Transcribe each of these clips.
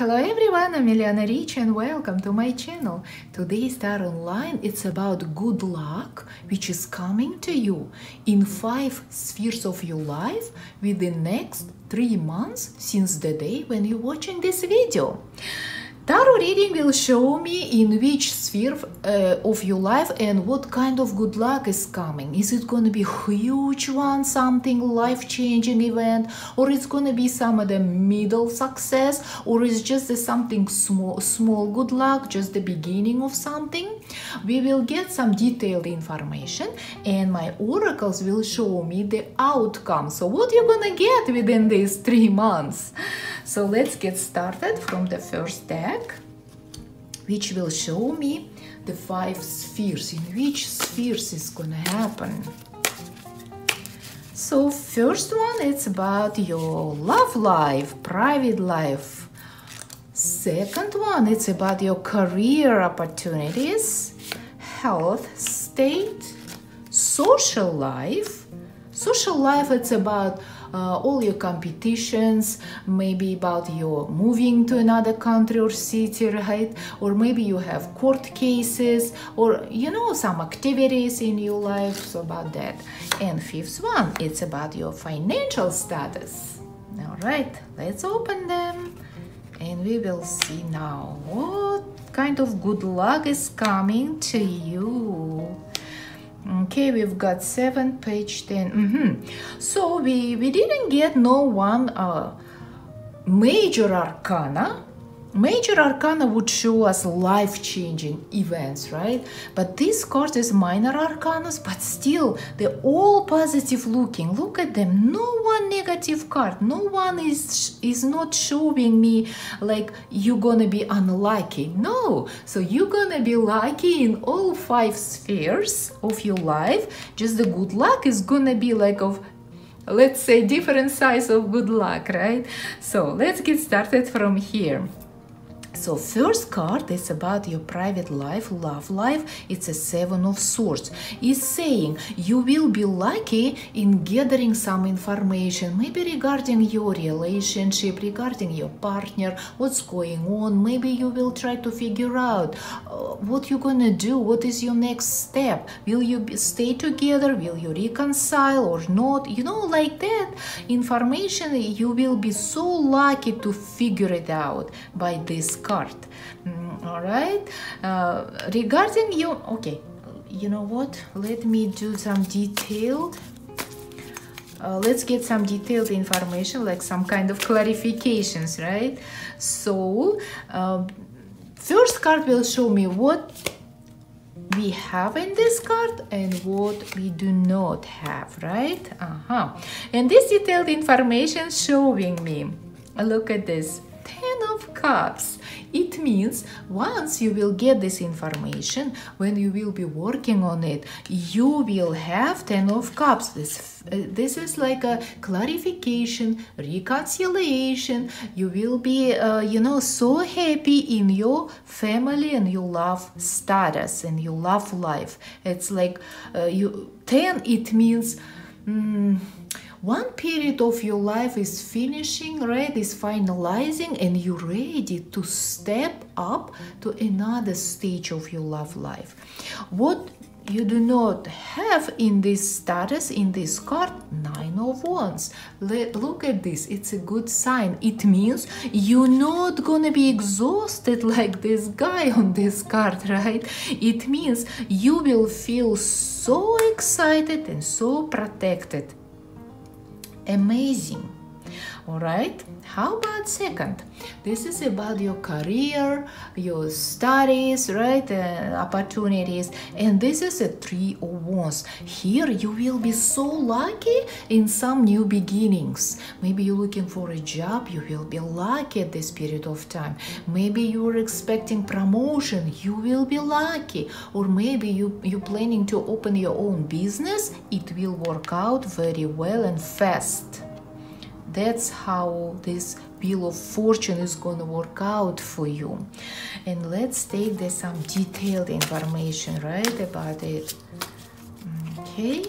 Hello everyone, I'm Milliana Riche and welcome to my channel. Today's Star Online it's about good luck which is coming to you in five spheres of your life within next three months since the day when you're watching this video. Tarot reading will show me in which sphere uh, of your life and what kind of good luck is coming. Is it going to be huge one, something life-changing event, or it's going to be some of the middle success, or is just something small, small good luck, just the beginning of something? We will get some detailed information, and my oracles will show me the outcome. So what you're to get within these three months? So let's get started from the first deck, which will show me the five spheres, in which spheres is gonna happen. So first one, it's about your love life, private life. Second one, it's about your career opportunities, health state, social life. Social life, it's about uh, all your competitions, maybe about your moving to another country or city, right? Or maybe you have court cases or you know some activities in your life so about that. And fifth one, it's about your financial status. All right, let's open them and we will see now what kind of good luck is coming to you. Okay we've got 7 page 10 mm -hmm. so we we didn't get no one uh, major arcana Major arcana would show us life-changing events, right? But this card is minor arcanas, but still they're all positive looking. Look at them. No one negative card. No one is is not showing me like you're gonna be unlucky. No. So you're gonna be lucky in all five spheres of your life. Just the good luck is gonna be like of let's say different size of good luck, right? So let's get started from here. So first card is about your private life, love life. It's a seven of swords. Is saying you will be lucky in gathering some information, maybe regarding your relationship, regarding your partner, what's going on. Maybe you will try to figure out uh, what you're gonna do. What is your next step? Will you be, stay together? Will you reconcile or not? You know, like that information. You will be so lucky to figure it out by this card mm, all right. Uh, regarding you okay you know what? Let me do some detailed uh, let's get some detailed information like some kind of clarifications right? So uh, first card will show me what we have in this card and what we do not have right? Uh-huh. And this detailed information showing me look at this ten of cups it means once you will get this information, when you will be working on it, you will have Ten of Cups. This, uh, this is like a clarification, reconciliation. You will be, uh, you know, so happy in your family and your love status and your love life. It's like uh, you 10, it means. Mm, one period of your life is finishing, right? Is finalizing, and you're ready to step up to another stage of your love life. What you do not have in this status in this card nine of wands Let, look at this it's a good sign it means you're not gonna be exhausted like this guy on this card right it means you will feel so excited and so protected amazing all right how about second? This is about your career your studies right uh, opportunities and this is a three of wands. Here you will be so lucky in some new beginnings. Maybe you're looking for a job you will be lucky at this period of time. Maybe you're expecting promotion you will be lucky. Or maybe you you're planning to open your own business it will work out very well and fast that's how this wheel of fortune is gonna work out for you. And let's take some detailed information right about it. Okay.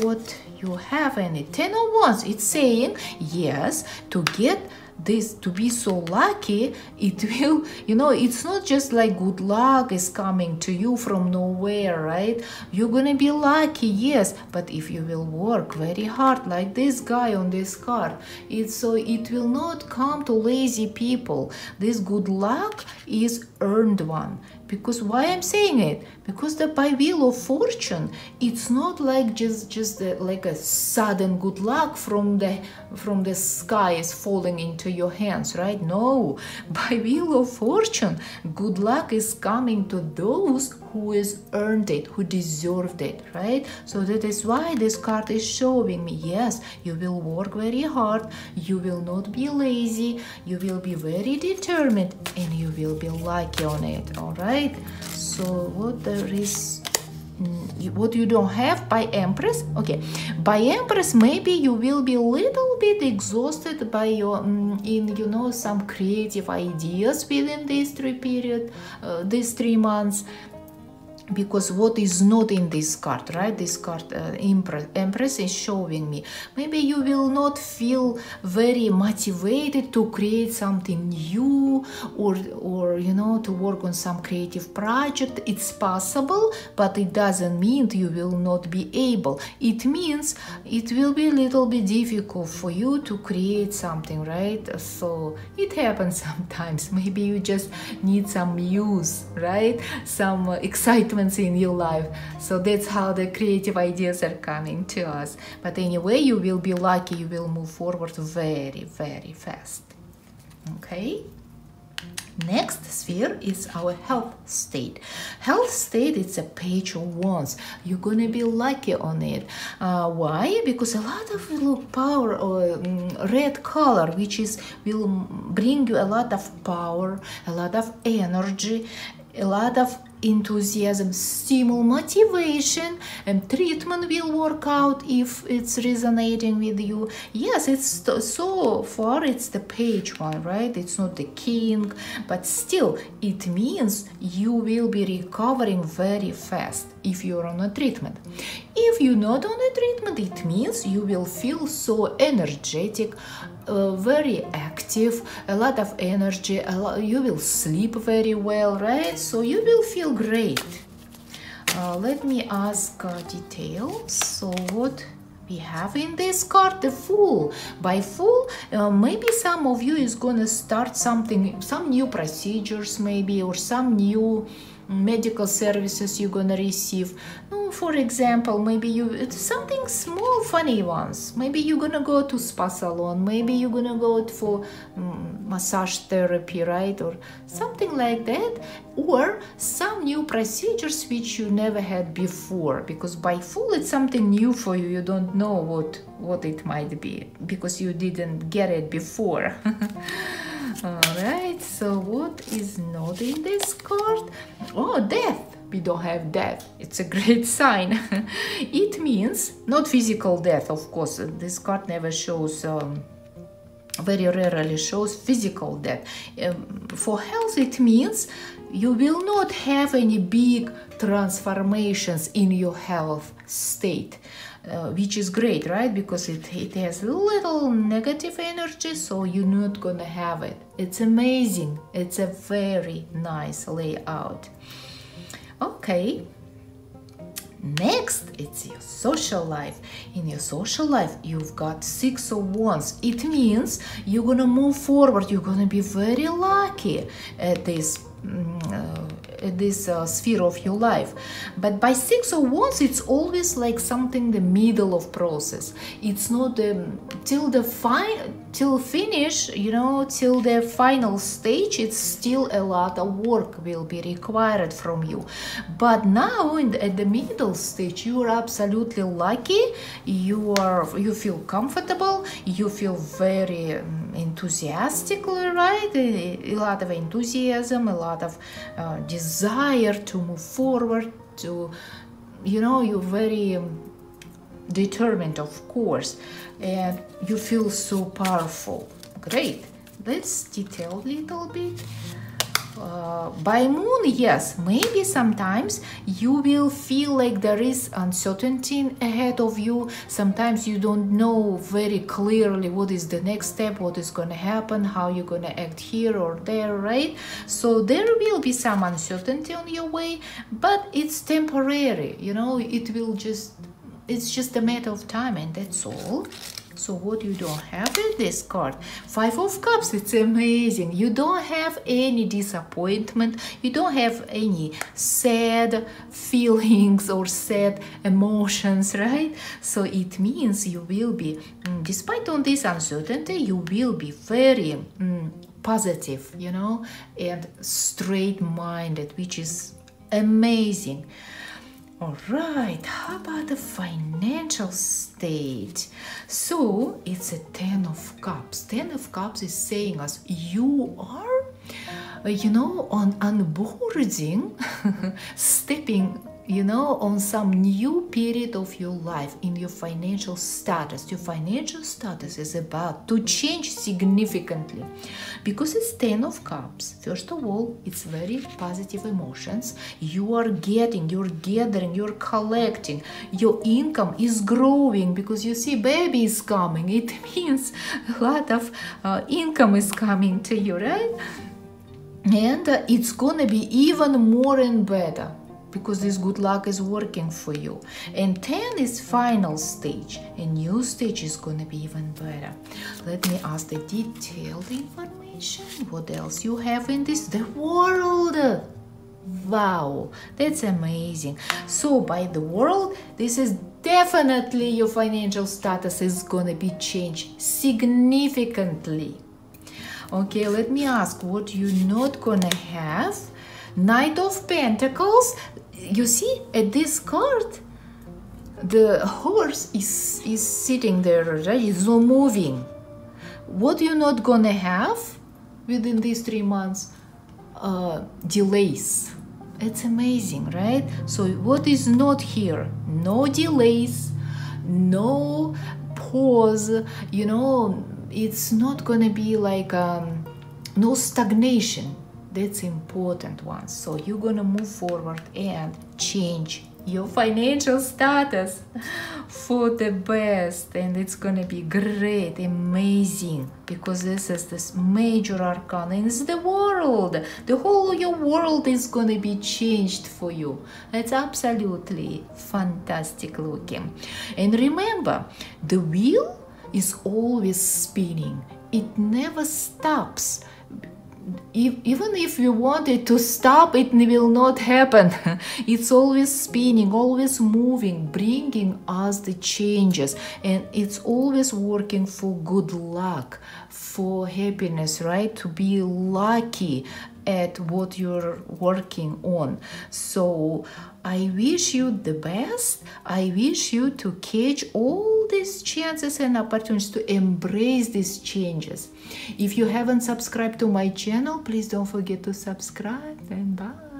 What you have in ten of wands. It's saying yes to get this to be so lucky it will you know it's not just like good luck is coming to you from nowhere right? You're gonna be lucky yes but if you will work very hard like this guy on this card it's so it will not come to lazy people. This good luck is earned one. Because why i'm saying it? Because the by wheel of fortune it's not like just just like a sudden good luck from the from the sky is falling into your hands right? No. By wheel of fortune good luck is coming to those who has earned it who deserved it right? So that is why this card is showing me yes you will work very hard you will not be lazy you will be very determined and you will be lucky on it all right so what there is mm, what you don't have by empress okay. By empress maybe you will be a little bit exhausted by your um, in you know some creative ideas within these three period uh, these three months because what is not in this card right? This card uh, empress, is showing me. Maybe you will not feel very motivated to create something new or or you know to work on some creative project. It's possible but it doesn't mean you will not be able. It means it will be a little bit difficult for you to create something right? So it happens sometimes. Maybe you just need some news right? Some uh, excitement in your life. So that's how the creative ideas are coming to us. But anyway, you will be lucky, you will move forward very, very fast. Okay? Next sphere is our health state. Health state it's a page of wands. You're gonna be lucky on it. Uh, why? Because a lot of look power or um, red color, which is will bring you a lot of power, a lot of energy, a lot of enthusiasm, stimul, motivation, and treatment will work out if it's resonating with you. Yes, it's so far it's the page one, right? It's not the king, but still it means you will be recovering very fast if you're on a treatment. If you're not on a treatment, it means you will feel so energetic, uh, very active, a lot of energy, you will sleep very well, right? So you will feel great. Uh, let me ask uh, details. So what we have in this card the fool by fool uh, maybe some of you is gonna start something some new procedures maybe or some new medical services you're gonna receive. No, for example maybe you it's something small funny ones. Maybe you're gonna go to spa salon. Maybe you're gonna go for um, massage therapy right? Or something like that. Or some new procedures which you never had before. Because by fool it's something new for you. You don't know what what it might be. Because you didn't get it before all right so what is not in this card? Oh death. We don't have death. It's a great sign. It means not physical death of course. This card never shows um, very rarely shows physical death. Um, for health it means you will not have any big transformations in your health state uh, which is great right because it, it has little negative energy so you're not gonna have it it's amazing it's a very nice layout Okay. Next, it's your social life. In your social life, you've got six of wands. It means you're gonna move forward. You're gonna be very lucky at this mm, uh, this uh, sphere of your life. But by six of wands it's always like something the middle of process. It's not the till the fine till finish you know till the final stage it's still a lot of work will be required from you. But now the, at the middle stage you are absolutely lucky. You are you feel comfortable. You feel very um, enthusiastically right? A, a, lot of enthusiasm a lot of uh, desire to move forward to you know you're very um, determined of course and you feel so powerful. Great. Let's detail a little bit uh, by moon yes maybe sometimes you will feel like there is uncertainty ahead of you. Sometimes you don't know very clearly what is the next step what is going to happen how you're going to act here or there right? So there will be some uncertainty on your way but it's temporary you know? It will just it's just a matter of time and that's all so what you don't have in this card. Five of cups it's amazing. You don't have any disappointment. You don't have any sad feelings or sad emotions right? So it means you will be mm, despite on this uncertainty you will be very mm, positive you know and straight minded which is amazing all right, how about the financial state? So it's a 10 of cups. 10 of cups is saying us you are, you know, on onboarding, stepping you know, on some new period of your life in your financial status. Your financial status is about to change significantly because it's 10 of cups. First of all, it's very positive emotions. You are getting, you're gathering, you're collecting. Your income is growing because you see baby is coming. It means a lot of uh, income is coming to you, right? And it's gonna be even more and better because this good luck is working for you. And 10 is final stage. A new stage is gonna be even better. Let me ask the detailed information. What else you have in this? The world. Wow, that's amazing. So by the world, this is definitely your financial status is gonna be changed significantly. Okay, let me ask what you're not gonna have. Knight of Pentacles, you see at this card the horse is is sitting there right? It's not moving. What you're not gonna have within these three months? Uh, delays. It's amazing right? So what is not here? No delays no pause you know it's not gonna be like um, no stagnation. That's important one. So you're gonna move forward and change your financial status for the best. And it's gonna be great amazing because this is this major arcana and it's the world. The whole your world is gonna be changed for you. It's absolutely fantastic looking. And remember the wheel is always spinning it never stops if, even if you wanted to stop, it will not happen. it's always spinning, always moving, bringing us the changes, and it's always working for good luck, for happiness, right? To be lucky at what you're working on. So I wish you the best. I wish you to catch all these chances and opportunities to embrace these changes. If you haven't subscribed to my channel, please don't forget to subscribe and bye.